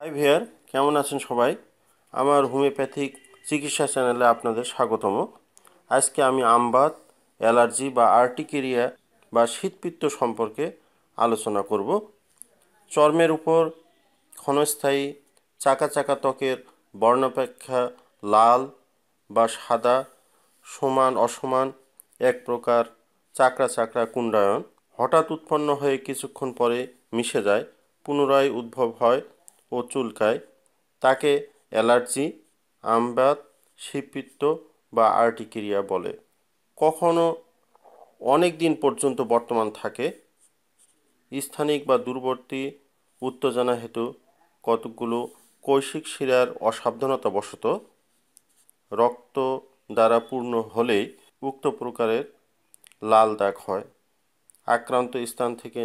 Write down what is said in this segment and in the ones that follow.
High ভিয়ার কেমন আছেন সবাই? আমার হোমিওপ্যাথিক চিকিৎসা চ্যানেলে আপনাদের স্বাগতম। আজকে আমি আমবাত অ্যালার্জি বা আর্টিকেরিয়া বা শীতপিত্ত সম্পর্কে আলোচনা করব। চর্মের উপর ক্ষণস্থায়ী চাকা চাকা ত্বকের বর্ণাপেক্ষা লাল বা সাদা, সমান অসমান, এক প্রকার চাকরা চাকরা কুণ্ডায়ন। হঠাৎ উৎপন্ন হয়ে কিছুক্ষণ পরে মিশে যায়, পুনরায় উদ্ভব হয় ও চুলকায়, তাকে অ্যালার্জি আমবাত শীতপিত্ত বা আর্টিকেরিয়া বলে। কখনো অনেক দিন পর্যন্ত বর্তমান থাকে। স্থানিক বা দূরবর্তী উত্তেজনা হেতু কতকগুলো কৈশিক শিরার অসাবধানতাবশত রক্ত দ্বারা পূর্ণ হলেই উক্ত প্রকারের লাল দাগ হয়। আক্রান্ত স্থান থেকে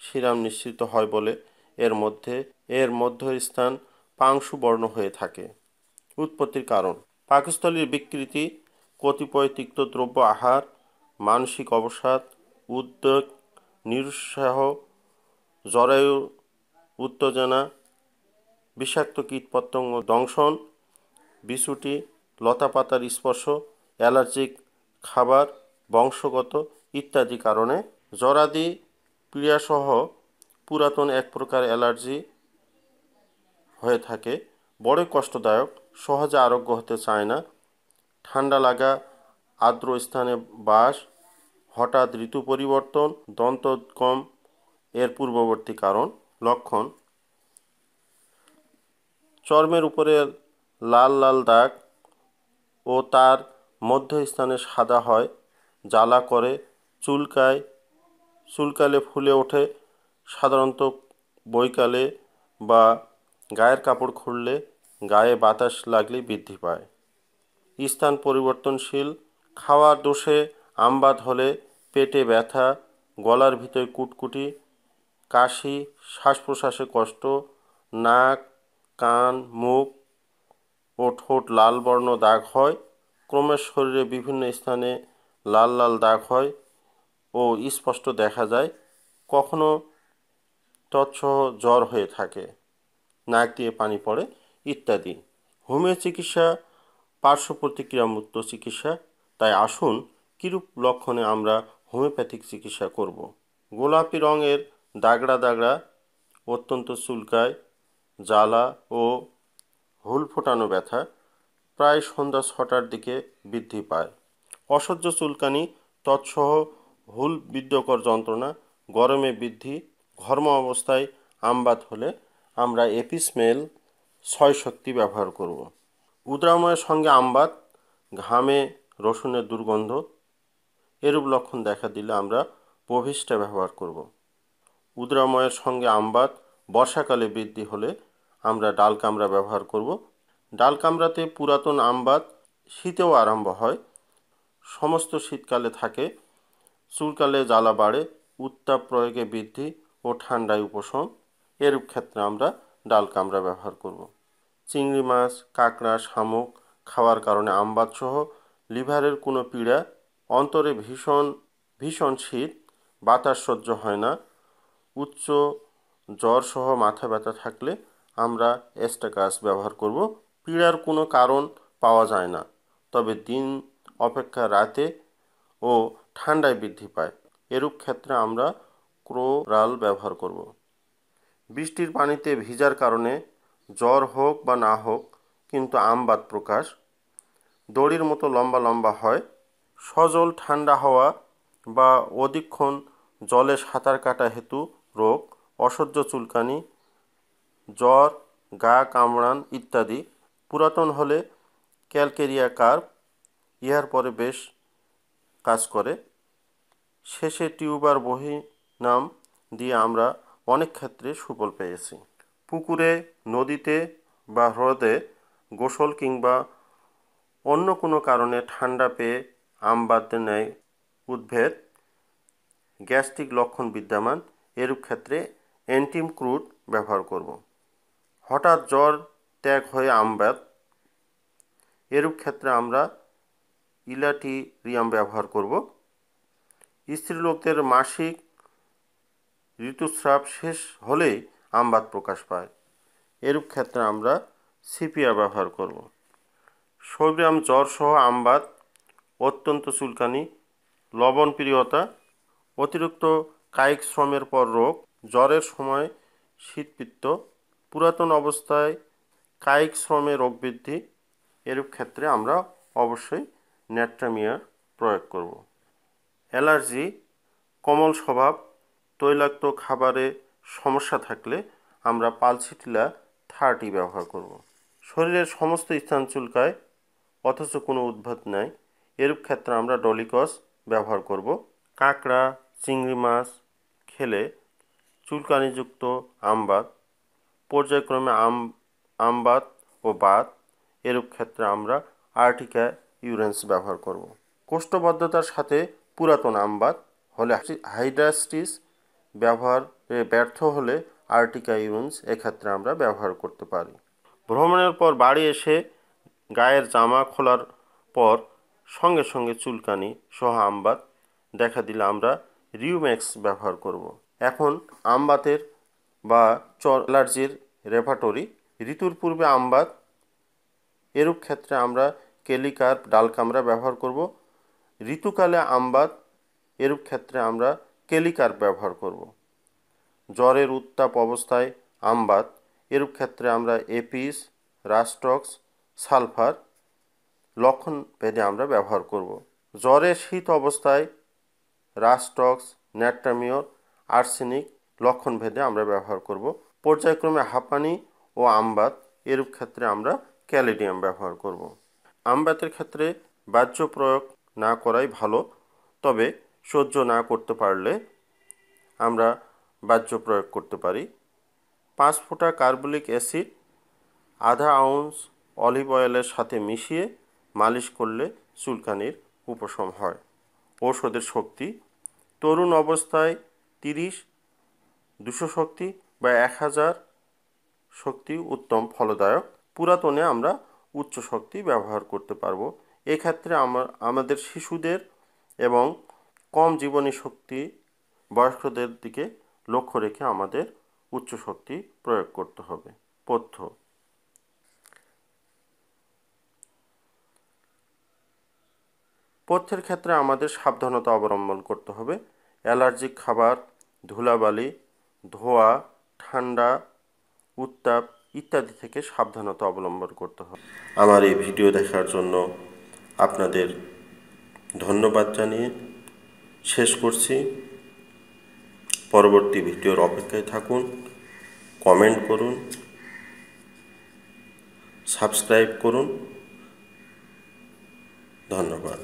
শিরাম নিশ্চিত হয় বলে এর মধ্যে এর মধ্যস্থান পাংশু বর্ণ হয়ে থাকে। উৎপত্তির কারণ। পাকস্থলীর বিকৃতি, কতিপয় তিক্ত দ্রব্য আহার, মানসিক অবসাদ উদ্যোগ নিরুৎসাহ, জরায়ু, উত্তেজনা, বিষাক্ত কীটপতঙ্গ দংশন বিছুটি লতাপাতার স্পর্শ, অ্যালার্জিক খাবার, বংশগত ইত্যাদি কারণে জরাদি পীড়াসহ পুরাতন এক প্রকার অ্যালার্জি হয়ে থাকে। বড়ই কষ্টদায়ক, সহজে আরোগ্য হতে চায় না। ঠান্ডা লাগা, আর্দ্র স্থানে বাস, হঠাৎ ঋতু পরিবর্তন দন্তকম এর পূর্ববর্তী কারণ, লক্ষণ। চর্মের উপরে লাল লাল দাগ ও তার মধ্যস্থানে সাদা হয়, জ্বালা করে, চুলকায়, চুলকালে ফুলে ওঠে, সাধারণত বৈকালে বা গায়ের কাপড় খুললে গায়ে বাতাস লাগলে বৃদ্ধি পায়। স্থান পরিবর্তনশীল, খাওয়ার দোষে আমবাদ হলে পেটে ব্যথা, গলার ভিতরে কুটকুটি, কাশি শ্বাস প্রশ্বাসে কষ্ট, নাক, কান, মুখ ও ঠোঁট লাল বর্ণ দাগ হয়। ক্রমে শরীরে বিভিন্ন স্থানে লাল লাল দাগ হয় ও স্পষ্ট দেখা যায়। কখনো তৎসহ জ্বর হয়ে থাকে। নাক দিয়ে পানি পড়ে, ইত্যাদি। হোমিও চিকিৎসা, পার্শ্ব প্রতিক্রিয়ামুক্ত চিকিৎসা। তাই আসুন, কীরূপ লক্ষণে আমরা হোমিওপ্যাথিক চিকিৎসা করব? গোলাপি রঙের দাগড়া দাগড়া, অত্যন্ত চুলকায়, জ্বালা ও হুল ফোটানো ব্যথা প্রায় সন্ধ্যা ছটার দিকে বৃদ্ধি পায়। অসহ্য চুলকানি, তৎসহ হুল বিদ্যকর যন্ত্রণা, গরমে বৃদ্ধি, ঘর্ম অবস্থায় আমবাত হলে আমরা এপিসমেল ছয় শক্তি ব্যবহার করব। উদ্রাময়ের সঙ্গে আমবাত ঘামে রসুনের দুর্গন্ধ, এরূপ লক্ষণ দেখা দিলে আমরা প্রভিষ্ঠা ব্যবহার করব। উদ্রাময়ের সঙ্গে আমবাত বর্ষাকালে বৃদ্ধি হলে আমরা ডাল কামড়া ব্যবহার করব। ডাল কামড়াতে পুরাতন আমবাত শীতেও আরম্ভ হয়। সমস্ত শীতকালে থাকে। চুলকালে জ্বালা বাড়ে, উত্তাপ প্রয়োগে বৃদ্ধি ও ঠান্ডায় উপশম। এরূপ ক্ষেত্রে আমরা ডাল কামড়া ব্যবহার করব। চিংড়ি মাছ, কাঁকড়া, শামুক খাওয়ার কারণে আমবাদ সহ লিভারের কোনো পীড়া, অন্তরে ভীষণ ভীষণ শীত, বাতাস সহ্য হয় না, উচ্চ জ্বর সহ মাথা ব্যথা থাকলে আমরা এস্টাকাস ব্যবহার করব। পীড়ার কোনো কারণ পাওয়া যায় না, তবে দিন অপেক্ষা রাতে ও ঠান্ডায় বৃদ্ধি পায়। এরূপ ক্ষেত্রে আমরা ক্রোরাল ব্যবহার করব। বৃষ্টির পানিতে ভিজার কারণে জ্বর হোক বা না হোক, কিন্তু আমবাদ প্রকাশ। দড়ির মতো লম্বা লম্বা হয়। সজল ঠান্ডা হওয়া বা অধিকক্ষণ জলে সাঁতার কাটা হেতু রোগ, অসহ্য চুলকানি, জ্বর, গা কামড়ান ইত্যাদি। পুরাতন হলে ক্যালকেরিয়া কার্প ইহার পরে বেশ কাজ করে। শেষে টিউবার বহি নাম দিয়ে আমরা অনেক ক্ষেত্রে সুফল পেয়েছি। পুকুরে, নদীতে বা হ্রদে গোসল কিংবা অন্য কোনো কারণে ঠান্ডা পেয়ে আম বাঁধতে নেয় উদ্ভেদ, গ্যাস্ট্রিক লক্ষণ বিদ্যমান, এরূপ ক্ষেত্রে অ্যান্টিম ক্রুড ব্যবহার করব। হঠাৎ জ্বর, ত্যাগ হয়ে আমবাদ এরূপ ক্ষেত্রে আমরা ইলাটিরিয়াম ব্যবহার করব। স্ত্রীলোকদের মাসিক ঋতুস্রাব শেষ হলেই আমবাদ প্রকাশ পায়। এরূপ ক্ষেত্রে আমরা সিপিআর ব্যবহার করব। শৈব্রাম জ্বর সহ আমবাদ, অত্যন্ত চুলকানি লবণ প্রিয়তা অতিরিক্ত কায়িক শ্রমের পর রোগ, জ্বরের সময় শীতপিত্ত, পুরাতন অবস্থায় কায়িক শ্রমে রোগ বৃদ্ধি, এরূপ ক্ষেত্রে আমরা অবশ্যই ন্যাট্রামিয়ার প্রয়োগ করব। অ্যালার্জি, কোমল স্বভাব তৈলাক্ত খাবারে সমস্যা থাকলে আমরা পালসিটিলা থার্টি ব্যবহার করব। শরীরের সমস্ত স্থান চুলকায়, অথচ কোনো উদ্ভাত নাই। এরূপ ক্ষেত্রে আমরা ডলিকস ব্যবহার করব। কাঁকড়া, চিংড়ি মাছ খেলে চুলকানিযুক্ত আমবাত পর্যায়ক্রমে আম আমবাত ও বাত এরূপ ক্ষেত্রে আমরা আর্টিকা ইউরেন্স ব্যবহার করব। কোষ্ঠবদ্ধতার সাথে পুরাতন আমবাত হলে হাইড্রাস্টিস ব্যবহারে ব্যর্থ হলে আর্টিকা ইউরেন্স এক্ষেত্রে আমরা ব্যবহার করতে পারি ভ্রমণের পর বাড়ি এসে গায়ের জামা খোলার পর সঙ্গে সঙ্গে চুলকানি সহ আমবাত দেখা দিলে আমরা রিউম্যাক্স ব্যবহার করব। এখন আমবাতের বা চর অ্যালার্জির রেপাটরি ঋতুর পূর্বে আমবাত, এরূপ ক্ষেত্রে আমরা কেলিকার ডালকামরা ব্যবহার করব ঋতুকালে আমবাত, এরূপ ক্ষেত্রে আমরা কেলিকার ব্যবহার করব। জ্বরের উত্তাপ অবস্থায় আমবাত এরূপ ক্ষেত্রে আমরা এপিস রাস্টক্স সালফার লক্ষণ ভেদে আমরা ব্যবহার করব। জ্বরের শীত অবস্থায় রাস্টক্স ন্যাট্রামিওর আর্সেনিক লক্ষণ ভেদে আমরা ব্যবহার করব। পর্যায়ক্রমে হাঁপানি ও আমবাত এরূপ ক্ষেত্রে আমরা ক্যালিডিয়াম ব্যবহার করব। আমবাতের ক্ষেত্রে বাহ্য প্রয়োগ না করাই ভালো, তবে সহ্য না করতে পারলে আমরা বাহ্য প্রয়োগ করতে পারি। পাঁচ ফোঁটা কার্বলিক অ্যাসিড, আধা আউন্স অলিভ অয়েলের সাথে মিশিয়ে মালিশ করলে চুলকানির উপশম হয়। ঔষধের শক্তি, তরুণ অবস্থায় তিরিশ, দুশো শক্তি বা এক হাজার শক্তি উত্তম ফলদায়ক। পুরাতনে আমরা উচ্চ শক্তি ব্যবহার করতে পারব। এক্ষেত্রে আমার আমাদের শিশুদের এবং কম জীবনী শক্তি বয়স্কদের দিকে লক্ষ্য রেখে আমাদের উচ্চ শক্তি প্রয়োগ করতে হবে। পথ্য। পথ্যের ক্ষেত্রে আমাদের সাবধানতা অবলম্বন করতে হবে। অ্যালার্জিক খাবার, ধুলাবালি, ধোয়া, ঠান্ডা, উত্তাপ ইত্যাদি থেকে সাবধানতা অবলম্বন করতে হবে। আমার এই ভিডিও দেখার জন্য আপনাদের ধন্যবাদ জানিয়ে শেষ করছি। পরবর্তী ভিডিওর অপেক্ষায় থাকুন কমেন্ট করুন সাবস্ক্রাইব করুন। ধন্যবাদ।